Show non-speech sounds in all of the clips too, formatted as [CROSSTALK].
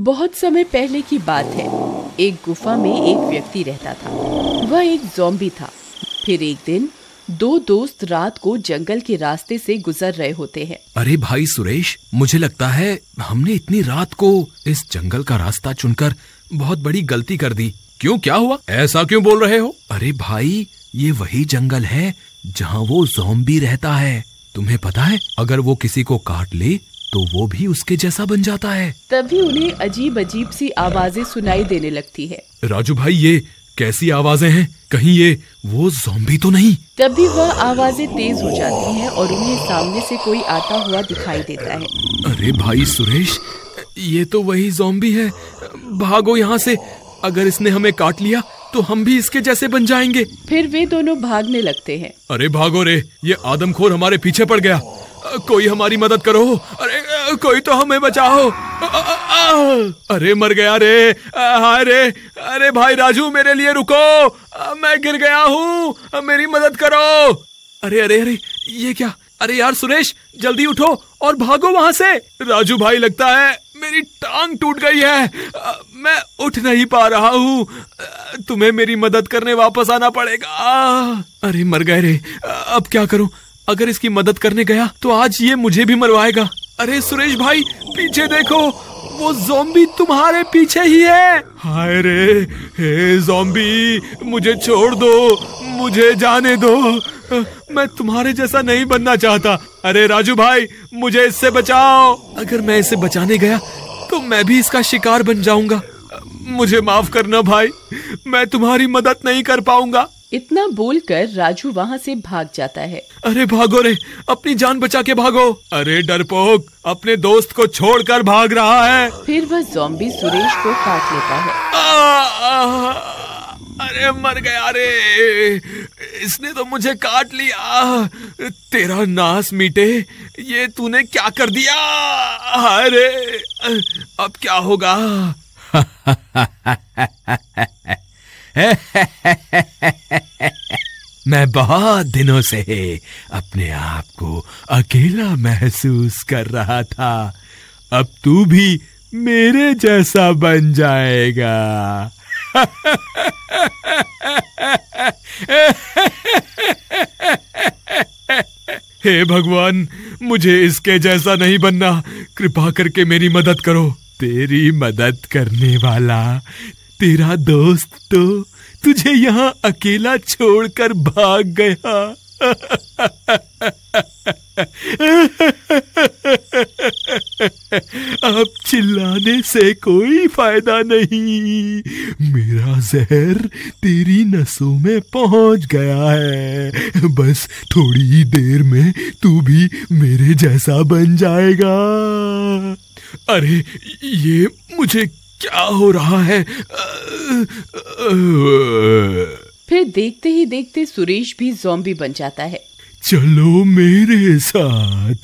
बहुत समय पहले की बात है। एक गुफा में एक व्यक्ति रहता था। वह एक जॉम्बी था। फिर एक दिन दो दोस्त रात को जंगल के रास्ते से गुजर रहे होते हैं। अरे भाई सुरेश, मुझे लगता है हमने इतनी रात को इस जंगल का रास्ता चुनकर बहुत बड़ी गलती कर दी। क्यों, क्या हुआ? ऐसा क्यों बोल रहे हो? अरे भाई, ये वही जंगल है जहाँ वो जोम्बी रहता है। तुम्हें पता है, अगर वो किसी को काट ले तो वो भी उसके जैसा बन जाता है। तभी उन्हें अजीब अजीब सी आवाज़ें सुनाई देने लगती है। राजू भाई ये कैसी आवाज़ें हैं? कहीं ये वो जोम्बी तो नहीं? तभी वह आवाज़ें तेज हो जाती हैं और उन्हें सामने से कोई आता हुआ दिखाई देता है। अरे भाई सुरेश ये तो वही जोम्बी है। भागो यहाँ से। अगर इसने हमें काट लिया तो हम भी इसके जैसे बन जाएँगे। फिर वे दोनों भागने लगते हैं। अरे भागो रे ये आदमखोर हमारे पीछे पड़ गया। कोई हमारी मदद करो। अरे कोई तो हमें बचाओ। अरे, मर गया रे। हाय रे। अरे भाई राजू, मेरे लिए रुको। मैं गिर गया हूँ। मेरी मदद करो। अरे अरे अरे, ये क्या? अरे यार, सुरेश, जल्दी उठो और भागो वहाँ से। राजू भाई, लगता है मेरी टांग टूट गई है। मैं उठ नहीं पा रहा हूँ। तुम्हें मेरी मदद करने वापस आना पड़ेगा। अरे, मर गए रे। अब क्या करूँ? अगर इसकी मदद करने गया तो आज ये मुझे भी मरवाएगा। अरे सुरेश भाई, पीछे देखो, वो जोम्बी तुम्हारे पीछे ही है। हाय रे, हे जोम्बी मुझे छोड़ दो, मुझे जाने दो। मैं तुम्हारे जैसा नहीं बनना चाहता। अरे राजू भाई, मुझे इससे बचाओ। अगर मैं इसे बचाने गया तो मैं भी इसका शिकार बन जाऊँगा। मुझे माफ़ करना भाई, मैं तुम्हारी मदद नहीं कर पाऊँगा। इतना बोलकर राजू वहाँ से भाग जाता है। अरे भागो रे अपनी जान बचा के भागो। अरे डरपोक अपने दोस्त को छोड़कर भाग रहा है। फिर वह जॉम्बी सुरेश को काट लेता है। आ, आ, अरे मर गया रे। इसने तो मुझे काट लिया। तेरा नास मीटे ये तूने क्या कर दिया? अरे अब क्या होगा? [LAUGHS] मैं बहुत दिनों से अपने आप को अकेला महसूस कर रहा था। अब तू भी मेरे जैसा बन जाएगा। हे भगवान, मुझे इसके जैसा नहीं बनना। कृपा करके मेरी मदद करो। तेरी मदद करने वाला, तेरा दोस्त तो तुझे यहाँ अकेला छोड़कर भाग गया। अब चिल्लाने से कोई फ़ायदा नहीं। मेरा जहर तेरी नसों में पहुँच गया है। बस थोड़ी ही देर में तू भी मेरे जैसा बन जाएगा। अरे, ये मुझे क्या हो रहा है? फिर देखते ही देखते सुरेश भी जोम्बी बन जाता है। चलो मेरे साथ।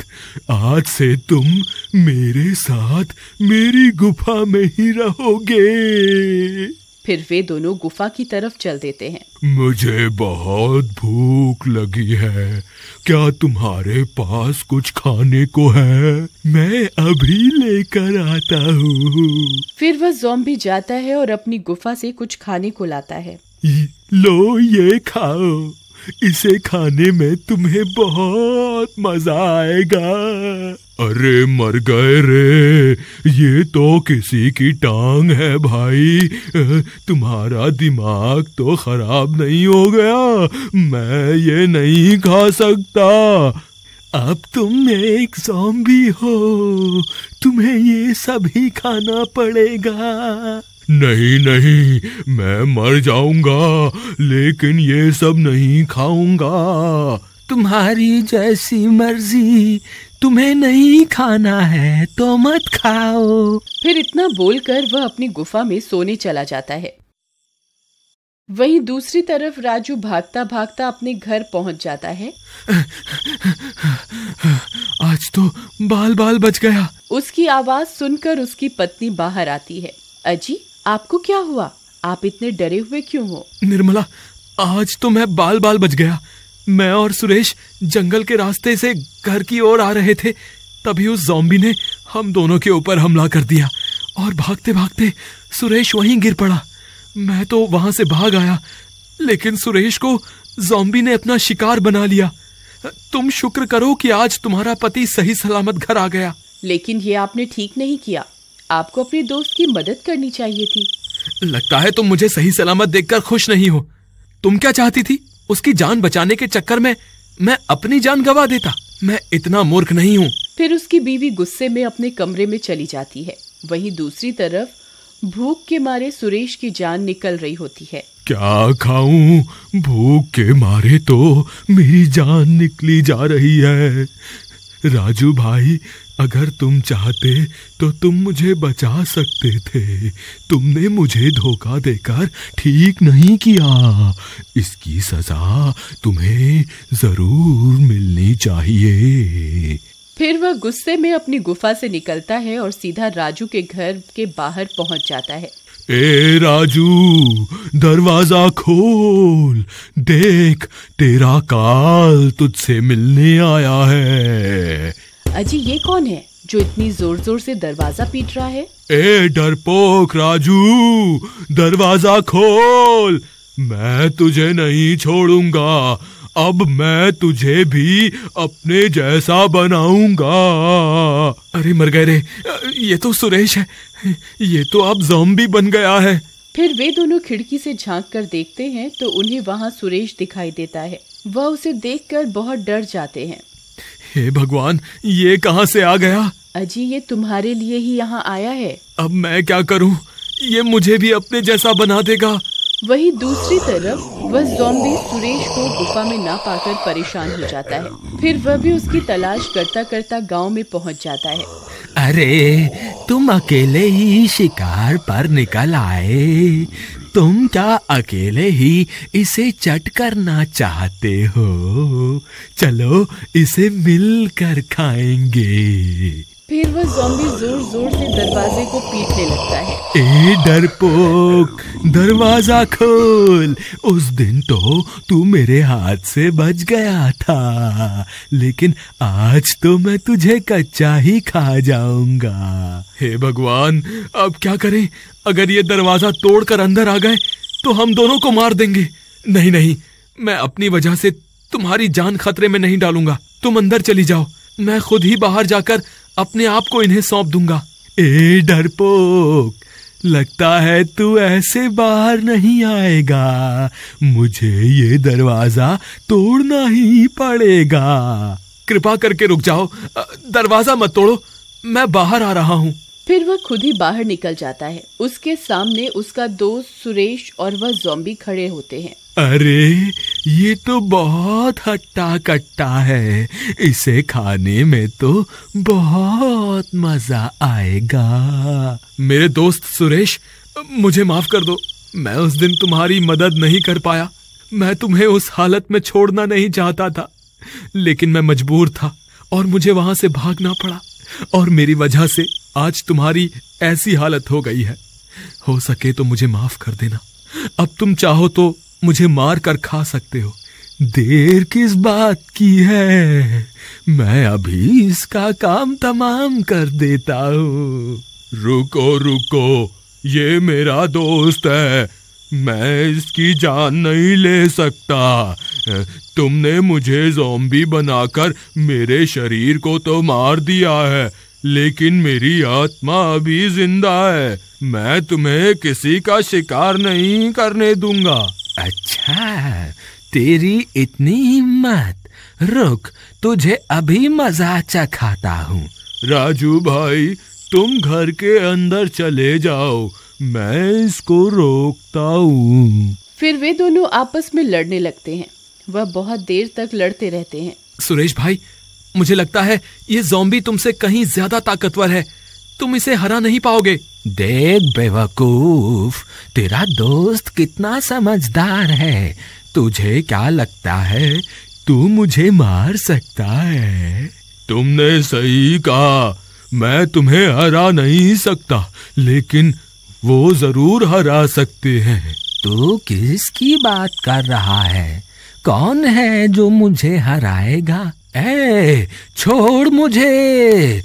आज से तुम मेरे साथ मेरी गुफा में ही रहोगे। फिर वे दोनों गुफा की तरफ़ चल देते हैं। मुझे बहुत भूख लगी है। क्या तुम्हारे पास कुछ खाने को है? मैं अभी लेकर आता हूँ। फिर वह जोम्बी जाता है और अपनी गुफा से कुछ खाने को लाता है। लो ये खाओ। इसे खाने में तुम्हें बहुत मज़ा आएगा। अरे मर गए रे, ये तो किसी की टांग है भाई। तुम्हारा दिमाग तो खराब नहीं हो गया, मैं ये नहीं खा सकता। अब तुम एक जॉम्बी हो, तुम्हें ये सभी खाना पड़ेगा। नहीं नहीं मैं मर जाऊँगा लेकिन ये सब नहीं खाऊँगा। तुम्हारी जैसी मर्ज़ी तुम्हें नहीं खाना है तो मत खाओ। फिर इतना बोलकर वह अपनी गुफा में सोने चला जाता है। वहीं दूसरी तरफ़ राजू भागता भागता अपने घर पहुँच जाता है। आज तो बाल बाल बच गया। उसकी आवाज़ सुनकर उसकी पत्नी बाहर आती है। अजी? आपको क्या हुआ? आप इतने डरे हुए क्यों हो? निर्मला आज तो मैं बाल बाल बच गया। मैं और सुरेश जंगल के रास्ते से घर की ओर आ रहे थे। तभी उस जॉम्बी ने हम दोनों के ऊपर हमला कर दिया और भागते भागते सुरेश वहीं गिर पड़ा। मैं तो वहाँ से भाग आया लेकिन सुरेश को जॉम्बी ने अपना शिकार बना लिया। तुम शुक्र करो कि आज तुम्हारा पति सही सलामत घर आ गया। लेकिन ये आपने ठीक नहीं किया। आपको अपने दोस्त की मदद करनी चाहिए थी। लगता है तुम मुझे सही सलामत देखकर खुश नहीं हो। तुम क्या चाहती थी? उसकी जान बचाने के चक्कर में मैं अपनी जान गवा देता। मैं इतना मूर्ख नहीं हूँ। फिर उसकी बीवी गुस्से में अपने कमरे में चली जाती है। वहीं दूसरी तरफ़ भूख के मारे सुरेश की जान निकल रही होती है। क्या खाऊं? भूख के मारे तो मेरी जान निकली जा रही है। राजू भाई अगर तुम चाहते तो तुम मुझे बचा सकते थे। तुमने मुझे धोखा देकर ठीक नहीं किया। इसकी सजा तुम्हें ज़रूर मिलनी चाहिए। फिर वह गुस्से में अपनी गुफा से निकलता है और सीधा राजू के घर के बाहर पहुँच जाता है। ए राजू दरवाज़ा खोल। देख तेरा काल तुझसे मिलने आया है। अजी ये कौन है जो इतनी ज़ोर ज़ोर से दरवाज़ा पीट रहा है? ए डरपोक राजू दरवाज़ा खोल। मैं तुझे नहीं छोड़ूँगा। अब मैं तुझे भी अपने जैसा बनाऊँगा। अरे मर गए रे। ये तो सुरेश है। ये तो अब जॉम्बी बन गया है। फिर वे दोनों खिड़की से झाँक कर देखते हैं तो उन्हें वहाँ सुरेश दिखाई देता है। वह उसे देखकर बहुत डर जाते हैं। हे भगवान ये कहाँ से आ गया? अजी ये तुम्हारे लिए ही यहाँ आया है। अब मैं क्या करूँ? ये मुझे भी अपने जैसा बना देगा। वही दूसरी तरफ़ वह जोम्बी सुरेश को गुफा में ना पाकर परेशान हो जाता है। फिर वह भी उसकी तलाश करता करता गाँव में पहुँच जाता है। अरे तुम अकेले ही शिकार पर निकल आए। तुम क्या अकेले ही इसे चट करना चाहते हो? चलो इसे मिलकर खाएँगे। फिर वह जोम्बी ज़ोर ज़ोर से दरवाजे को पीटने लगता है। ए, डरपोक, दरवाज़ा खोल। उस दिन तो तू मेरे हाथ से बच गया था। लेकिन आज तो मैं तुझे कच्चा ही खा जाऊँगा। हे भगवान, अब क्या करें? अगर ये दरवाज़ा तोड़कर अंदर आ गए तो हम दोनों को मार देंगे। नहीं नहीं, मैं अपनी वजह से तुम्हारी जान खतरे में नहीं डालूँगा। तुम अंदर चली जाओ। मैं खुद ही बाहर जाकर अपने आप को इन्हें सौंप दूँगा। ए, डरपोक, लगता है तू ऐसे बाहर नहीं आएगा। मुझे ये दरवाज़ा तोड़ना ही पड़ेगा। कृपा करके रुक जाओ। दरवाज़ा मत तोड़ो। मैं बाहर आ रहा हूँ। फिर वह खुद ही बाहर निकल जाता है। उसके सामने उसका दोस्त सुरेश और वह जोम्बी खड़े होते हैं। अरे, ये तो बहुत हट्टा कट्टा है। इसे खाने में तो बहुत मज़ा आएगा। मेरे दोस्त सुरेश, मुझे माफ़ कर दो। मैं उस दिन तुम्हारी मदद नहीं कर पाया। मैं तुम्हें उस हालत में छोड़ना नहीं चाहता था। लेकिन मैं मजबूर था और मुझे वहाँ से भागना पड़ा। और मेरी वजह से आज तुम्हारी ऐसी हालत हो गई है। हो सके तो मुझे माफ़ कर देना। अब तुम चाहो तो मुझे मार कर खा सकते हो। देर किस बात की है? मैं अभी इसका काम तमाम कर देता हूँ। रुको रुको, ये मेरा दोस्त है। मैं इसकी जान नहीं ले सकता। तुमने मुझे जोम्बी बनाकर मेरे शरीर को तो मार दिया है, लेकिन मेरी आत्मा अभी ज़िंदा है। मैं तुम्हें किसी का शिकार नहीं करने दूँगा। अच्छा तेरी इतनी हिम्मत। रुक तुझे अभी मज़ा चखाता हूँ। राजू भाई तुम घर के अंदर चले जाओ मैं इसको रोकता हूँ। फिर वे दोनों आपस में लड़ने लगते हैं। वह बहुत देर तक लड़ते रहते हैं। सुरेश भाई मुझे लगता है ये जोम्बी तुमसे कहीं ज़्यादा ताकतवर है। तुम इसे हरा नहीं पाओगे। देख बेवकूफ़ तेरा दोस्त कितना समझदार है। तुझे क्या लगता है? तू मुझे मार सकता है। तुमने सही कहा। मैं तुम्हें हरा नहीं सकता लेकिन वो ज़रूर हरा सकते हैं। तू किसकी बात कर रहा है? कौन है जो मुझे हराएगा? ए छोड़ मुझे।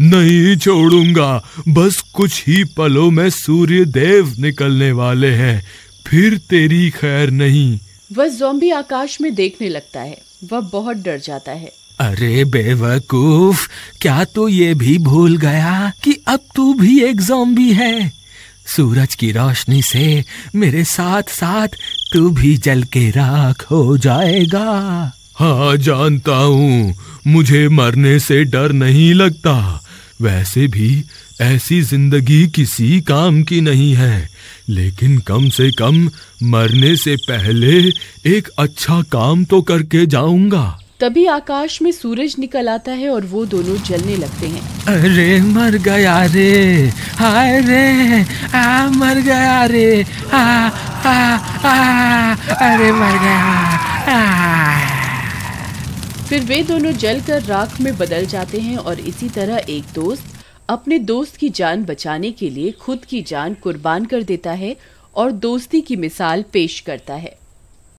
नहीं छोड़ूँगा। बस कुछ ही पलों में सूर्य देव निकलने वाले हैं। फिर तेरी खैर नहीं। वह जोम्बी आकाश में देखने लगता है। वह बहुत डर जाता है। अरे बेवकूफ़ क्या तू ये भी भूल गया कि अब तू भी एक जोम्बी है? सूरज की रोशनी से मेरे साथ साथ तू भी जल के राख हो जाएगा। हाँ जानता हूँ। मुझे मरने से डर नहीं लगता। वैसे भी ऐसी ज़िंदगी किसी काम की नहीं है। लेकिन कम से कम मरने से पहले एक अच्छा काम तो करके जाऊँगा। तभी आकाश में सूरज निकल आता है और वो दोनों जलने लगते हैं। अरे मर गया रे हाय रे आ मर गया रे आ आ आ अरे मर गया आ। फिर वे दोनों जलकर राख में बदल जाते हैं और इसी तरह एक दोस्त अपने दोस्त की जान बचाने के लिए खुद की जान कुर्बान कर देता है और दोस्ती की मिसाल पेश करता है।